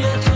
eternity.